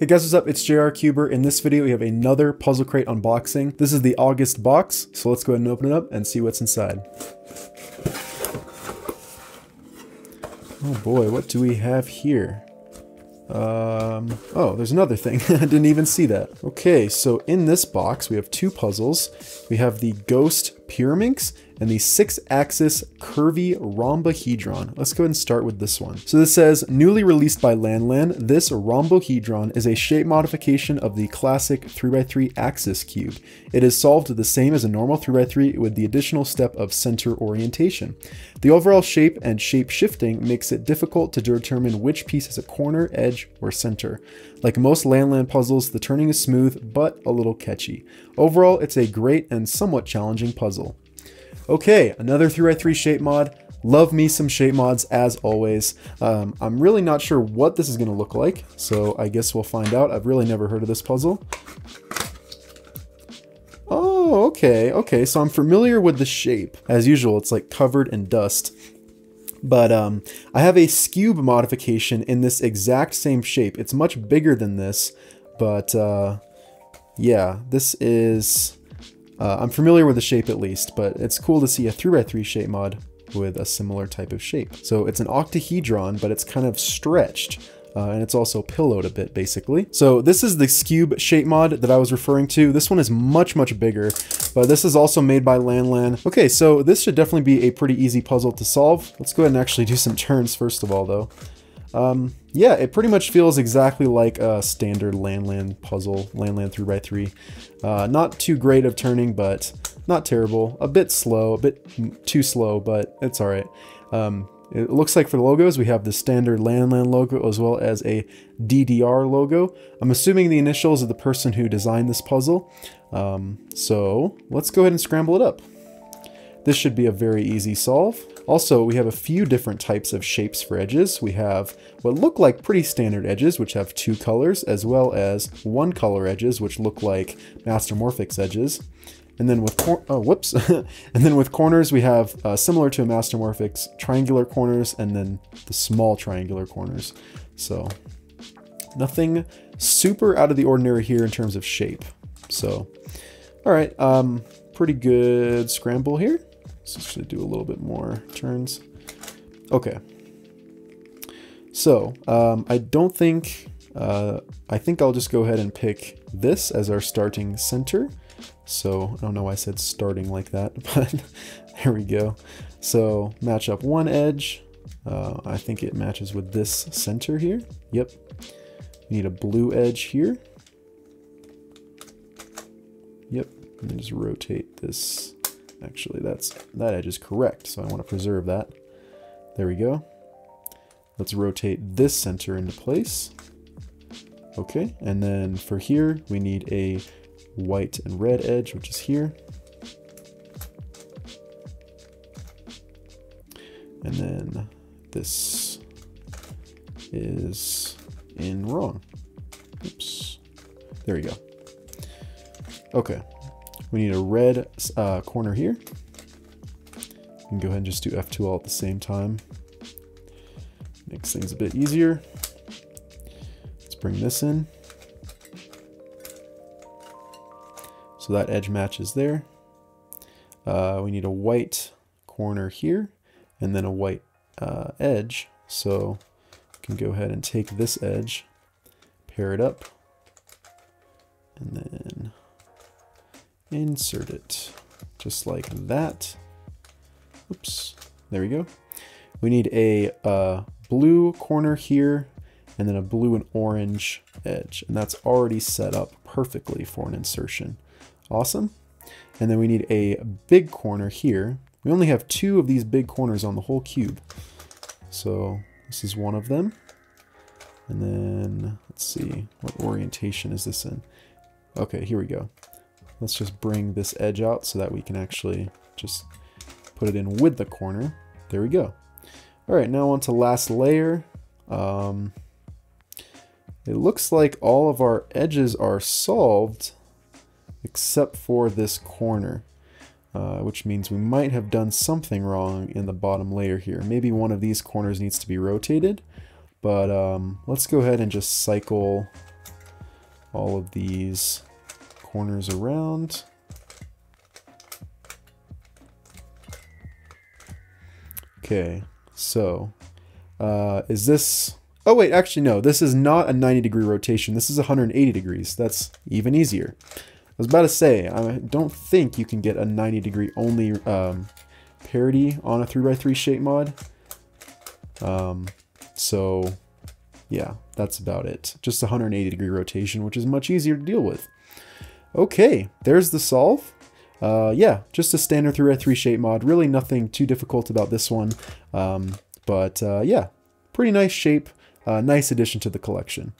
Hey guys, what's up? It's JR Cuber. In this video, we have another Puzzlcrate unboxing. This is the August box, so let's go ahead and open it up and see what's inside. Oh boy, what do we have here? Um, oh, there's another thing. I didn't even see that. Okay, so in this box, we have two puzzles. We have the Ghost Pyraminx and the six-axis curvy rhombohedron. Let's go ahead and start with this one. So this says, newly released by Lanlan, this rhombohedron is a shape modification of the classic 3x3 axis cube. It is solved the same as a normal 3x3 with the additional step of center orientation. The overall shape and shape shifting makes it difficult to determine which piece is a corner, edge, or center. Like most Lanlan puzzles, the turning is smooth, but a little catchy. Overall, it's a great and somewhat challenging puzzle. Okay, another 3x3 shape mod. Love me some shape mods as always. Um, I'm really not sure what this is going to look like, so I guess we'll find out. I've really never heard of this puzzle. Oh, okay, okay, so I'm familiar with the shape. As usual, it's like covered in dust. But um, I have a Skewb modification in this exact same shape. It's much bigger than this, but uh, yeah, this is uh, I'm familiar with the shape at least, but it's cool to see a 3x3 shape mod with a similar type of shape. So it's an octahedron, but it's kind of stretched. Uh, and it's also pillowed a bit basically. So this is the Skewb shape mod that I was referring to. This one is much, much bigger, but this is also made by Lanlan. Okay, so this should definitely be a pretty easy puzzle to solve. Let's go ahead and actually do some turns first of all though. Um, yeah, it pretty much feels exactly like a standard Lanlan puzzle, Lanlan 3x3. Uh, not too great of turning, but not terrible. A bit slow, a bit too slow, but it's alright. Um, it looks like for the logos, we have the standard Lanlan logo as well as a DDR logo. I'm assuming the initials of the person who designed this puzzle. Um, so let's go ahead and scramble it up. This should be a very easy solve. Also, we have a few different types of shapes for edges. We have what look like pretty standard edges, which have two colors, as well as one color edges, which look like Mastermorphix edges. And then with oh whoops, and then with corners we have uh, similar to a Mastermorphix triangular corners, and then the small triangular corners. So nothing super out of the ordinary here in terms of shape. So, all right, um, pretty good scramble here. So should do a little bit more turns. Okay. So, um, I don't think, uh, I think I'll just go ahead and pick this as our starting center. So, I don't know why I said starting like that, but there we go. So, match up one edge. Uh, I think it matches with this center here. Yep. We need a blue edge here. Yep. And just rotate this Actually, that's that edge is correct, so I want to preserve that. There we go. Let's rotate this center into place. Okay, and then for here, we need a white and red edge, which is here. And then this is in wrong. Oops. There we go. Okay, we need a red uh, corner here. We can go ahead and just do F2 all at the same time. Makes things a bit easier. Let's bring this in. That edge matches there. Uh, we need a white corner here and then a white uh, edge. So we can go ahead and take this edge, pair it up, and then insert it just like that. Oops, there we go. We need a uh, blue corner here and then a blue and orange edge. And that's already set up perfectly for an insertion. Awesome. And then we need a big corner here. We only have two of these big corners on the whole cube. So this is one of them. And then let's see, what orientation is this in? Okay, here we go. Let's just bring this edge out so that we can actually just put it in with the corner. There we go. All right, now on to last layer. Um, it looks like all of our edges are solved except for this corner, uh, which means we might have done something wrong in the bottom layer here. Maybe one of these corners needs to be rotated, but um, let's go ahead and just cycle all of these corners around. Okay, so uh, is this... Oh wait, actually no, this is not a 90 degree rotation. This is 180 degrees. That's even easier. I was about to say, I don't think you can get a 90 degree only um, parity on a 3x3 shape mod. Um, so yeah, that's about it. Just 180 degree rotation, which is much easier to deal with. Okay, there's the solve. Uh, yeah, just a standard 3x3 shape mod. Really nothing too difficult about this one. Um, but uh, yeah, pretty nice shape. Uh, nice addition to the collection.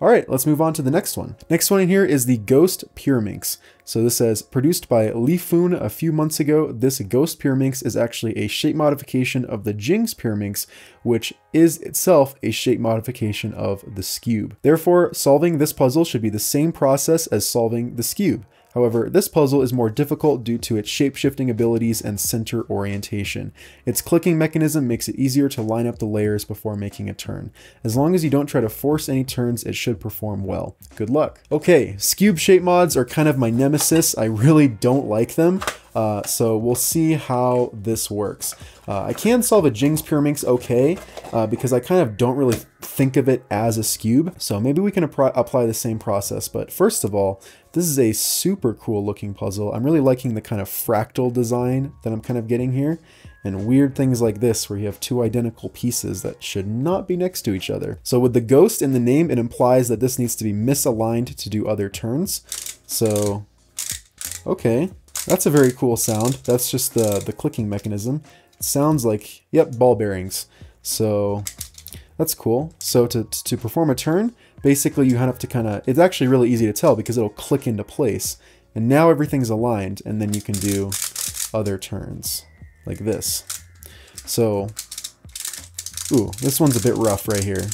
All right, let's move on to the next one. Next one in here is the Ghost Pyraminx. So this says, produced by LeFun a few months ago, this Ghost Pyraminx is actually a shape modification of the Jing's Pyraminx, which is itself a shape modification of the Skewb. Therefore, solving this puzzle should be the same process as solving the Skewb. However, this puzzle is more difficult due to its shape-shifting abilities and center orientation. Its clicking mechanism makes it easier to line up the layers before making a turn. As long as you don't try to force any turns, it should perform well. Good luck. Okay, Skewb shape mods are kind of my nemesis. I really don't like them. Uh, so we'll see how this works. Uh, I can solve a Jing's Pyraminx okay, uh, because I kind of don't really think of it as a Skewb. So maybe we can apply the same process. But first of all, this is a super cool looking puzzle. I'm really liking the kind of fractal design that I'm kind of getting here and weird things like this where you have two identical pieces that should not be next to each other. So with the ghost in the name, it implies that this needs to be misaligned to do other turns. So, okay, that's a very cool sound. That's just the, the clicking mechanism. It sounds like, yep, ball bearings. So that's cool. So to, to perform a turn, basically you have to kind of, it's actually really easy to tell because it'll click into place. And now everything's aligned and then you can do other turns like this. So, ooh, this one's a bit rough right here,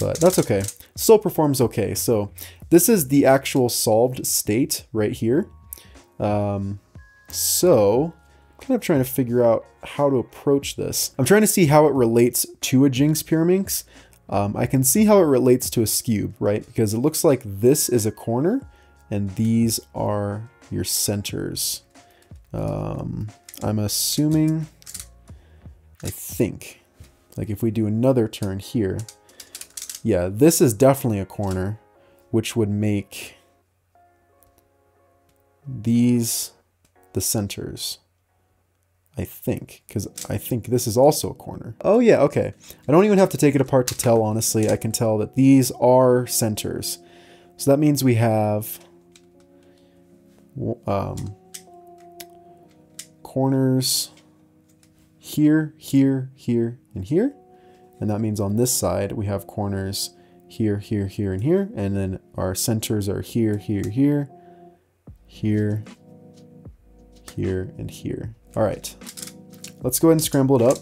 but that's okay. Still performs okay. So this is the actual solved state right here. Um, so I'm kind of trying to figure out how to approach this. I'm trying to see how it relates to a Jing's Pyraminx. Um, I can see how it relates to a Skewb, right? Because it looks like this is a corner and these are your centers. Um, I'm assuming, I think, like if we do another turn here, yeah, this is definitely a corner, which would make these the centers. I think, because I think this is also a corner. Oh yeah, okay. I don't even have to take it apart to tell, honestly. I can tell that these are centers. So that means we have um, corners here, here, here, and here. And that means on this side, we have corners here, here, here, and here. And then our centers are here, here, here, here, here, and here. All right, let's go ahead and scramble it up.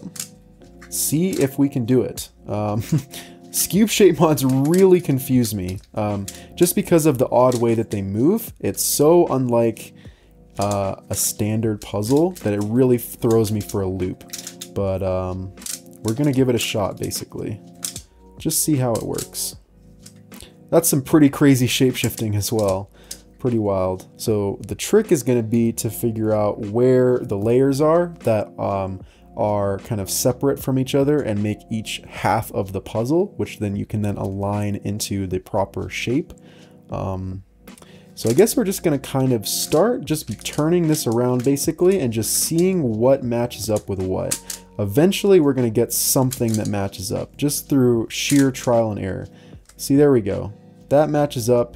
See if we can do it. Um, shape mods really confuse me, um, just because of the odd way that they move. It's so unlike uh, a standard puzzle that it really throws me for a loop. But um, we're to give it a shot, basically. Just see how it works. That's some pretty crazy shape-shifting as well pretty wild. So the trick is going to be to figure out where the layers are that um, are kind of separate from each other and make each half of the puzzle, which then you can then align into the proper shape. Um, so I guess we're just going to kind of start just turning this around basically and just seeing what matches up with what. Eventually we're going to get something that matches up just through sheer trial and error. See, there we go. That matches up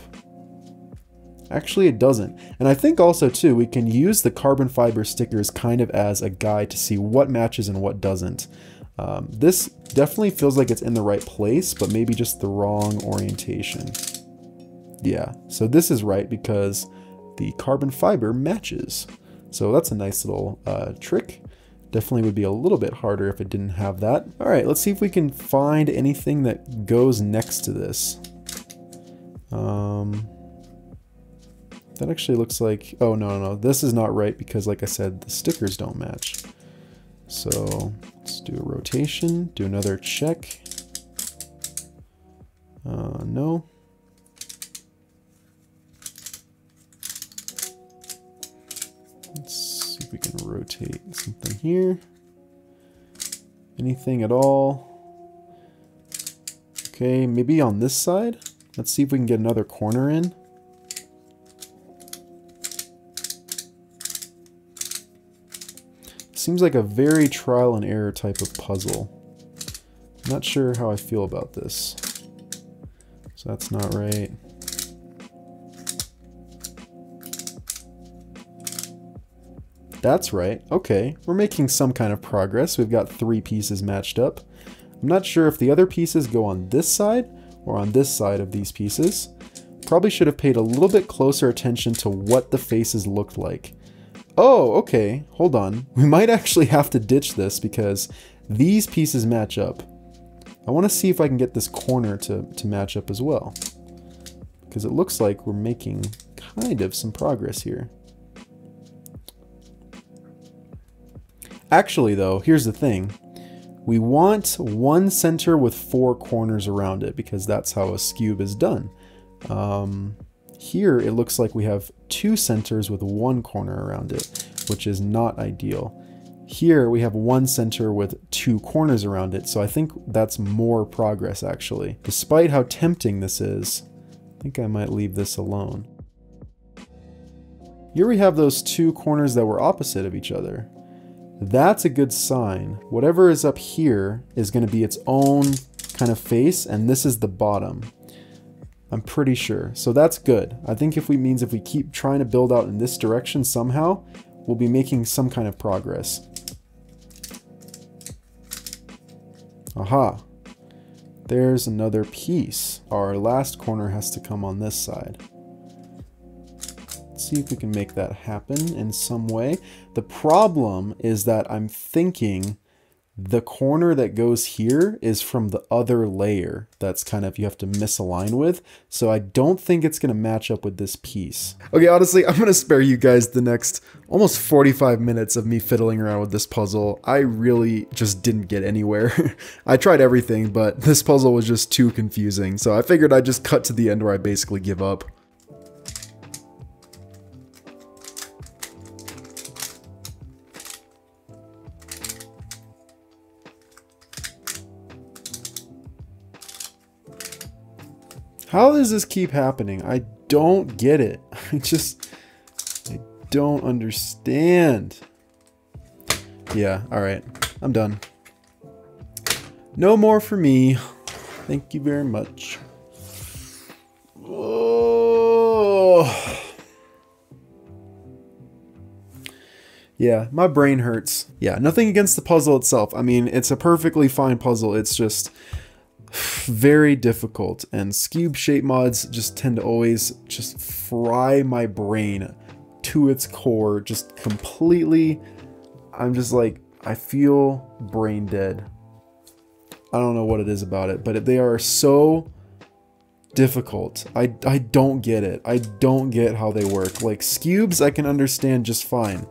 Actually, it doesn't. And I think also, too, we can use the carbon fiber stickers kind of as a guide to see what matches and what doesn't. Um, this definitely feels like it's in the right place, but maybe just the wrong orientation. Yeah, so this is right because the carbon fiber matches. So that's a nice little uh, trick. Definitely would be a little bit harder if it didn't have that. All right, let's see if we can find anything that goes next to this. Um, that actually looks like, oh no, no, no, this is not right because like I said, the stickers don't match. So let's do a rotation, do another check. Uh, no. Let's see if we can rotate something here. Anything at all. Okay, maybe on this side. Let's see if we can get another corner in. Seems like a very trial and error type of puzzle. I'm Not sure how I feel about this. So that's not right. That's right. Okay, we're making some kind of progress. We've got three pieces matched up. I'm not sure if the other pieces go on this side or on this side of these pieces. Probably should have paid a little bit closer attention to what the faces looked like. Oh, okay, hold on. We might actually have to ditch this because these pieces match up. I want to see if I can get this corner to, to match up as well. Because it looks like we're making kind of some progress here. Actually, though, here's the thing. We want one center with four corners around it because that's how a cube is done. Um, here, it looks like we have two centers with one corner around it, which is not ideal. Here, we have one center with two corners around it, so I think that's more progress, actually. Despite how tempting this is, I think I might leave this alone. Here we have those two corners that were opposite of each other. That's a good sign. Whatever is up here is going to be its own kind of face, and this is the bottom. I'm pretty sure. So that's good. I think if we means if we keep trying to build out in this direction somehow, we'll be making some kind of progress. Aha. There's another piece. Our last corner has to come on this side see if we can make that happen in some way. The problem is that I'm thinking the corner that goes here is from the other layer that's kind of you have to misalign with. So I don't think it's going to match up with this piece. Okay, honestly, I'm going to spare you guys the next almost 45 minutes of me fiddling around with this puzzle. I really just didn't get anywhere. I tried everything, but this puzzle was just too confusing. So I figured I'd just cut to the end where I basically give up. How does this keep happening? I don't get it. I just, I don't understand. Yeah, all right. I'm done. No more for me. Thank you very much. Oh. Yeah, my brain hurts. Yeah, nothing against the puzzle itself. I mean, it's a perfectly fine puzzle. It's just very difficult and Skewb shape mods just tend to always just fry my brain to its core just completely. I'm just like I feel brain dead. I don't know what it is about it but they are so difficult. I, I don't get it. I don't get how they work. Like cubes I can understand just fine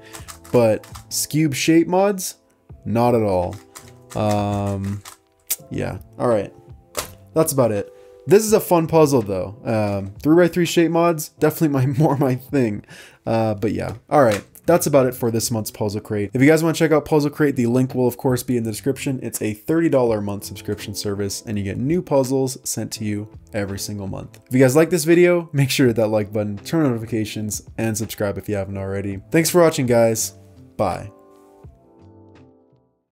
but Skewb shape mods not at all. Um yeah. All right that's about it. This is a fun puzzle though. Um, 3x3 shape mods, definitely my more my thing. Uh, but yeah, all right. That's about it for this month's Puzzlcrate. If you guys want to check out Puzzlcrate, the link will of course be in the description. It's a $30 a month subscription service and you get new puzzles sent to you every single month. If you guys like this video, make sure to hit that like button, turn on notifications, and subscribe if you haven't already. Thanks for watching guys. Bye.